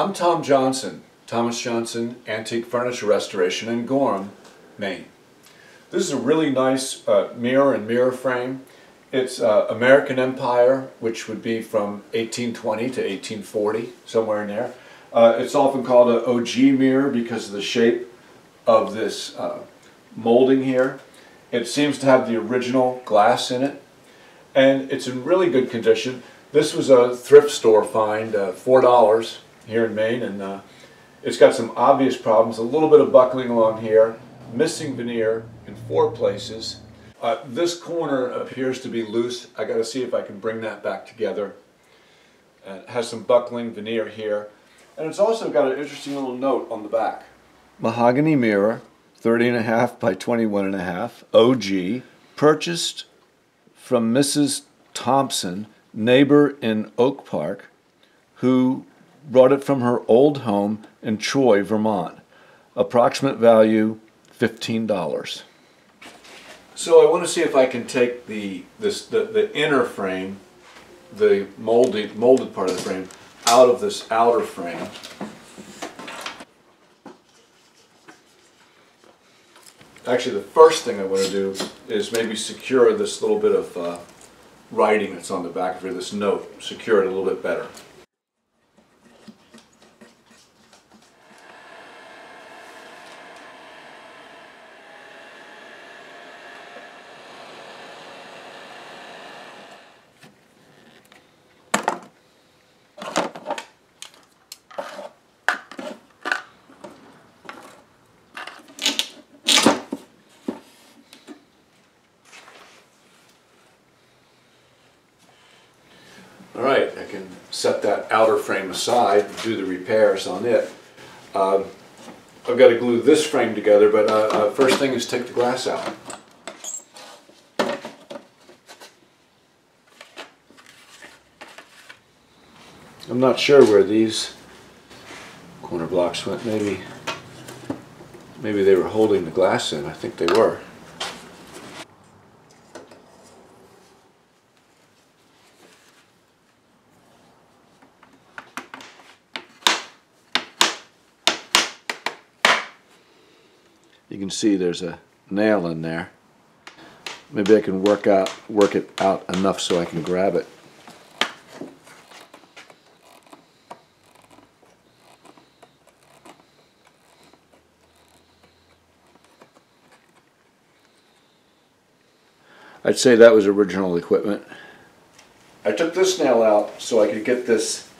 I'm Tom Johnson, Thomas Johnson Antique Furniture Restoration in Gorham, Maine. This is a really nice uh, mirror and mirror frame. It's uh, American Empire, which would be from 1820 to 1840, somewhere in there. Uh, it's often called an ogee mirror because of the shape of this uh, molding here. It seems to have the original glass in it, and it's in really good condition. This was a thrift store find, uh, $4 here in Maine, and uh, it's got some obvious problems. A little bit of buckling along here, missing veneer in four places. Uh, this corner appears to be loose. I got to see if I can bring that back together. Uh, it has some buckling veneer here. And it's also got an interesting little note on the back. Mahogany mirror, 30 and a half by 21 and a half, ogee, purchased from Mrs. Thompson, neighbor in Oak Park, who brought it from her old home in Troy, Vermont. Approximate value $15. So I want to see if I can take the this the, the inner frame, the molded molded part of the frame, out of this outer frame. Actually, the first thing I want to do is maybe secure this little bit of uh, writing that's on the back of here, this note, secure it a little bit better. All right, I can set that outer frame aside and do the repairs on it. Um, I've got to glue this frame together, but uh, uh, first thing is take the glass out. I'm not sure where these corner blocks went. Maybe, maybe they were holding the glass in. I think they were. You can see there's a nail in there. Maybe I can work out work it out enough so I can grab it. I'd say that was original equipment. I took this nail out so I could get this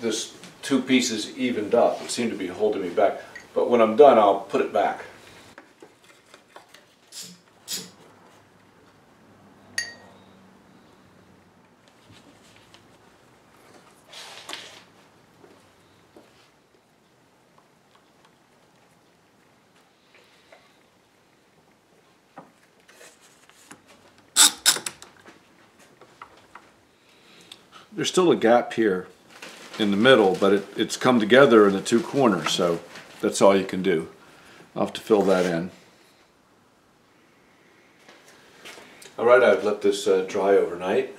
this two pieces evened up. It seemed to be holding me back. But when I'm done, I'll put it back. There's still a gap here in the middle, but it, it's come together in the two corners, so that's all you can do. I'll have to fill that in. All right, I've let this uh, dry overnight.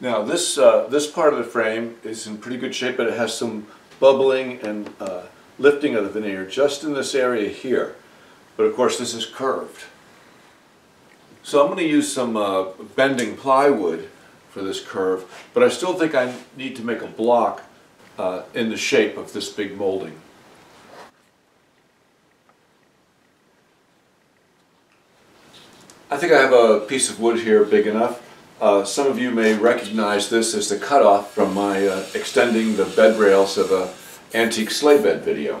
Now this uh, this part of the frame is in pretty good shape, but it has some bubbling and uh, lifting of the veneer just in this area here. But of course this is curved. So I'm going to use some uh, bending plywood for this curve, but I still think I need to make a block uh, in the shape of this big molding. I think I have a piece of wood here big enough. Uh, some of you may recognize this as the cutoff from my uh, extending the bed rails of a antique sleigh bed video.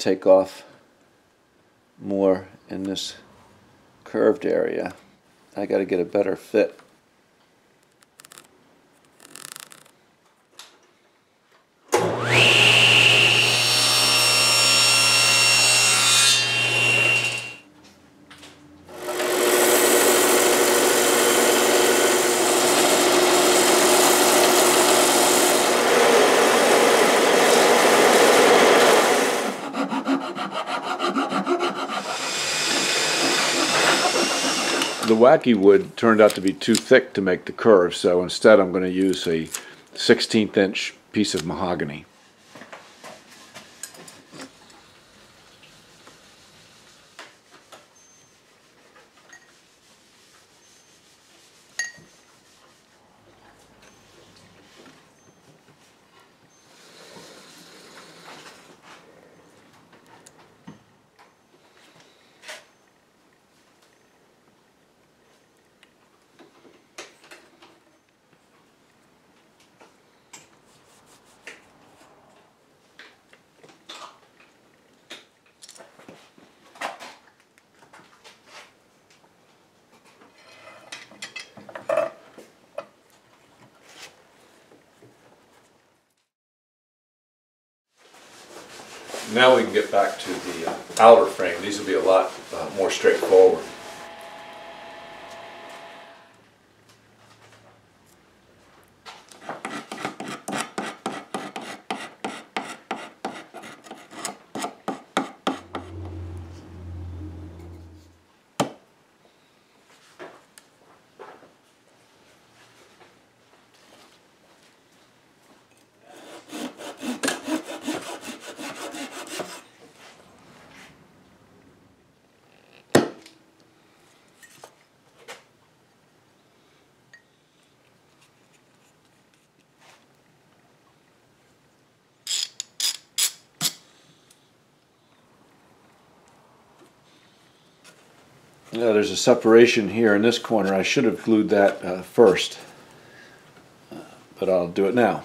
Take off more in this curved area. I got to get a better fit. Wacky wood turned out to be too thick to make the curve, so instead I'm going to use a 16th inch piece of mahogany. Now we can get back to the outer frame. These will be a lot uh, more straightforward. Yeah, there's a separation here in this corner. I should have glued that uh, first, uh, but I'll do it now.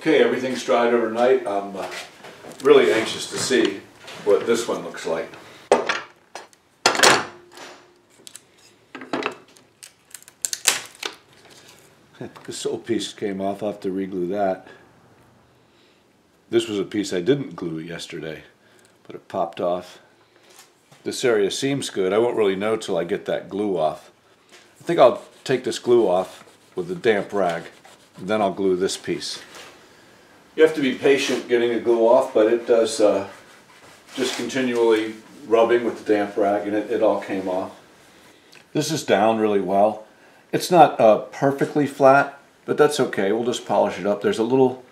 Okay, everything's dried overnight. I'm uh, really anxious to see what this one looks like. this old piece came off. I'll have to reglue that. This was a piece I didn't glue yesterday, but it popped off. This area seems good. I won't really know till I get that glue off. I think I'll take this glue off with a damp rag, and then I'll glue this piece. You have to be patient getting the glue off, but it does uh, just continually rubbing with the damp rag and it, it all came off. This is down really well. It's not uh, perfectly flat, but that's okay. We'll just polish it up. There's a little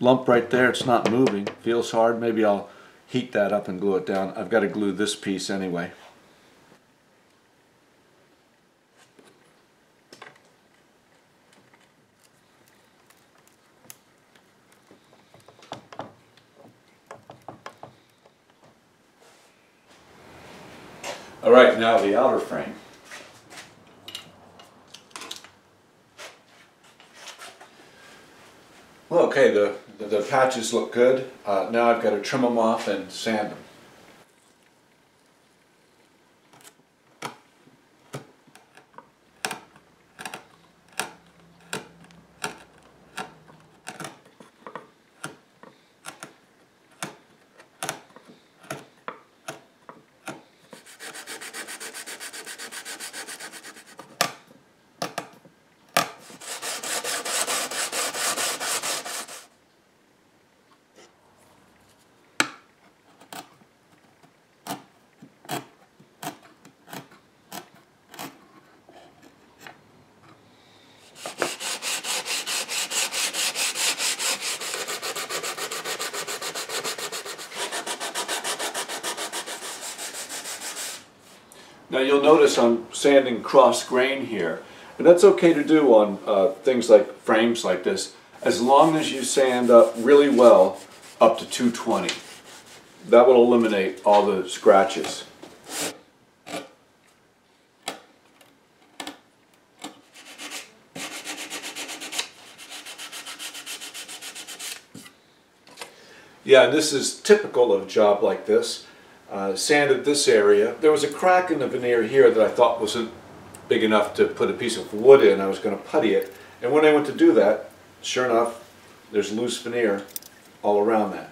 lump right there. It's not moving. Feels hard. Maybe I'll heat that up and glue it down. I've got to glue this piece anyway. All right, now the outer frame. Well, okay, the, the patches look good. Uh, now I've got to trim them off and sand them. Now you'll notice I'm sanding cross grain here, and that's okay to do on uh, things like frames like this, as long as you sand up really well up to 220. That will eliminate all the scratches. Yeah, and this is typical of a job like this uh, sanded this area. There was a crack in the veneer here that I thought wasn't big enough to put a piece of wood in. I was going to putty it. And when I went to do that, sure enough, there's loose veneer all around that.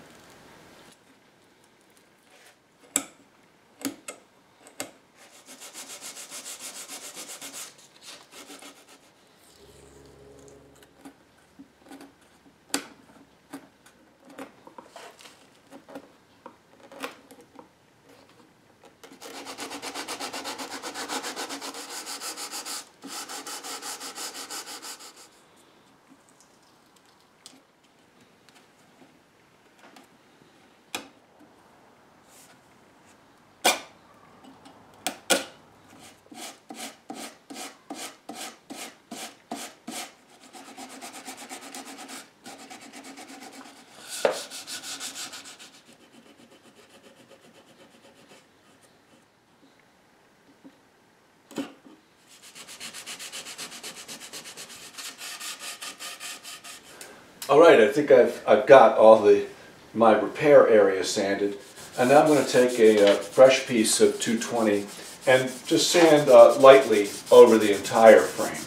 Right, I think I've, I've got all the my repair area sanded. And now I'm going to take a, uh, fresh piece of 220 and just sand uh, lightly over the entire frame.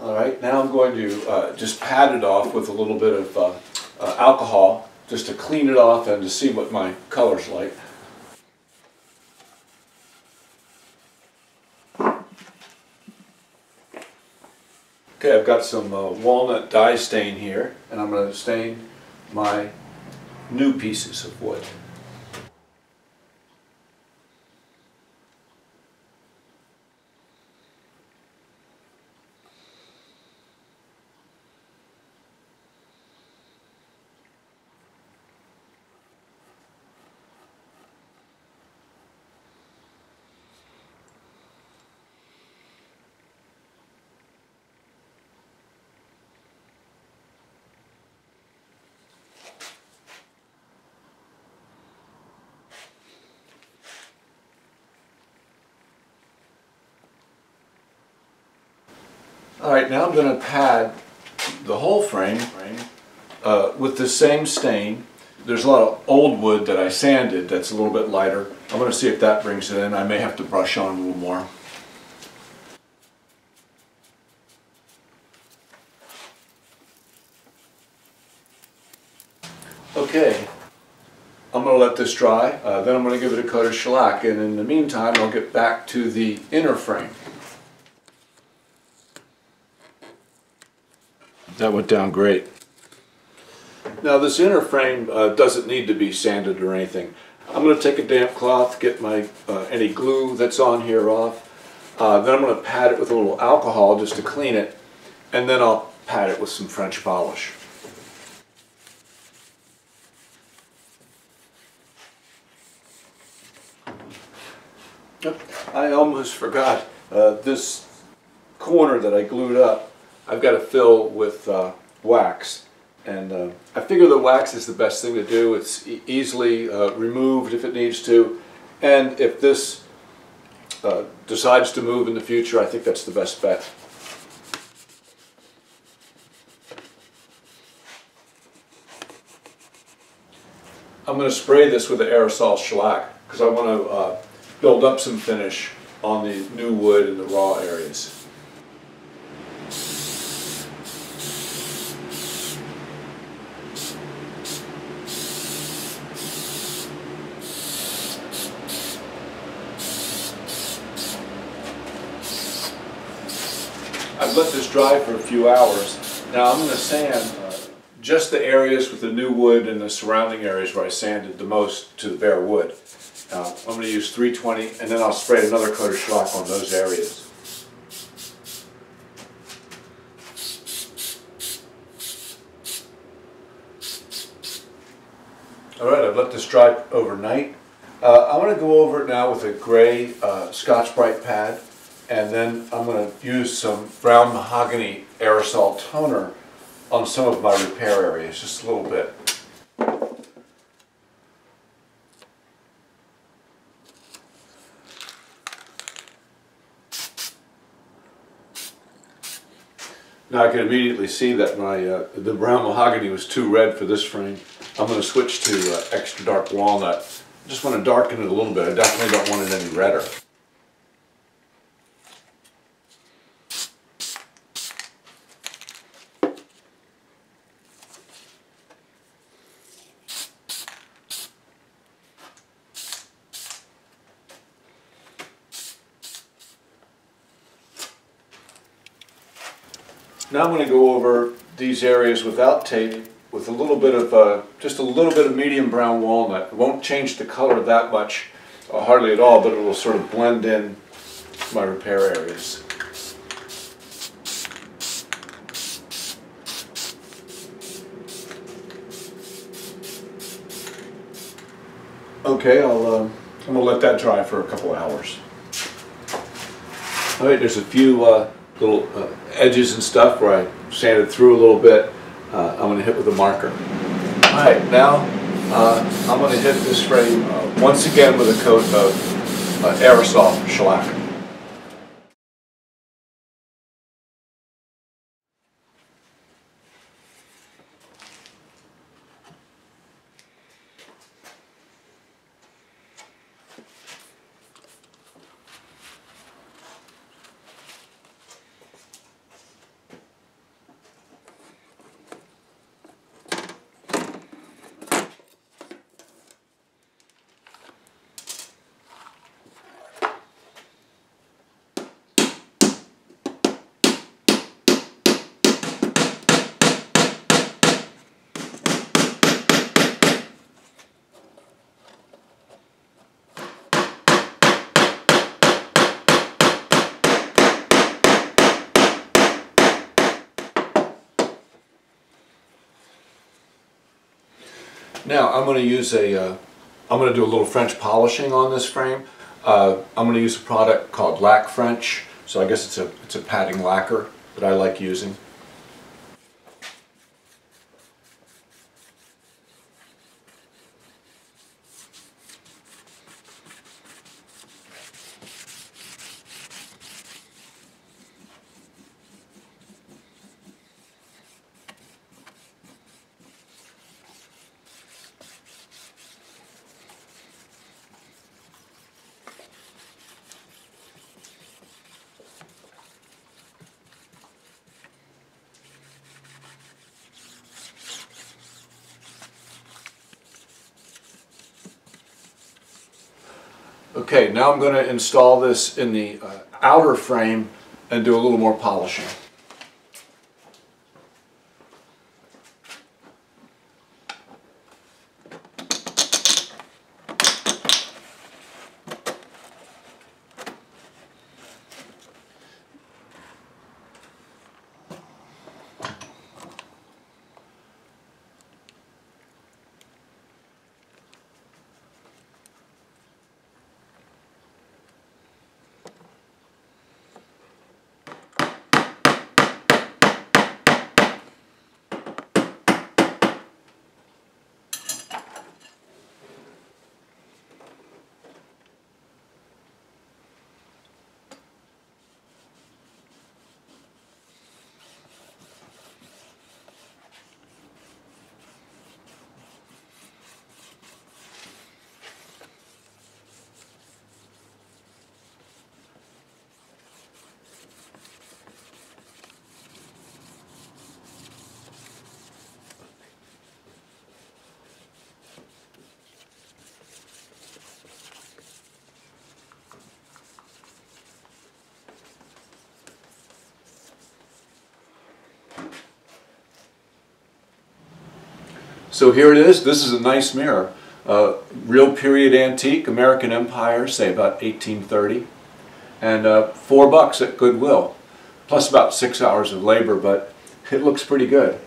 All right, now I'm going to uh, just pat it off with a little bit of uh, uh, alcohol just to clean it off and to see what my color's like. Okay, I've got some uh, walnut dye stain here, and I'm going to stain my new pieces of wood. All right, now I'm going to pad the whole frame uh, with the same stain. There's a lot of old wood that I sanded that's a little bit lighter. I'm going to see if that brings it in. I may have to brush on a little more. Okay, I'm going to let this dry, uh, then I'm going to give it a coat of shellac, and in the meantime I'll get back to the inner frame. That went down great. Now this inner frame uh, doesn't need to be sanded or anything. I'm going to take a damp cloth, get my uh, any glue that's on here off. Uh, then I'm going to pat it with a little alcohol just to clean it, and then I'll pat it with some French polish. I almost forgot uh, this corner that I glued up. I've got to fill with uh, wax. And uh, I figure the wax is the best thing to do. It's e easily uh, removed if it needs to. And if this uh, decides to move in the future, I think that's the best bet. I'm going to spray this with the aerosol shellac because I want to uh, build up some finish on the new wood and the raw areas. I've let this dry for a few hours. Now I'm going to sand uh, just the areas with the new wood and the surrounding areas where I sanded the most to the bare wood. Uh, I'm going to use 320 and then I'll spray another coat of shellac on those areas. Alright, I've let this dry overnight. Uh, I'm going to go over it now with a gray uh, Scotch-Brite pad and then I'm going to use some brown mahogany aerosol toner on some of my repair areas, just a little bit. Now I can immediately see that my uh, the brown mahogany was too red for this frame. I'm going to switch to uh, extra dark walnut. I just want to darken it a little bit. I definitely don't want it any redder. Now I'm going to go over these areas without tape with a little bit of, uh, just a little bit of medium brown walnut. It won't change the color that much, uh, hardly at all, but it will sort of blend in my repair areas. Okay, I'll, uh, I'm going to let that dry for a couple hours. All right, there's a few uh, little uh, edges and stuff where I sanded through a little bit. Uh, I'm going to hit with a marker. All right, now uh, I'm going to hit this frame uh, once again with a coat of uh, aerosol shellac. Now I'm going to use a, uh, I'm going to do a little French polishing on this frame. Uh, I'm going to use a product called Lac French. So I guess it's a, it's a padding lacquer that I like using. Okay, now I'm going to install this in the uh, outer frame and do a little more polishing. So here it is. This is a nice mirror. Uh, real period antique, American Empire, say about 1830. And uh, four bucks at Goodwill. Plus about six hours of labor, but it looks pretty good.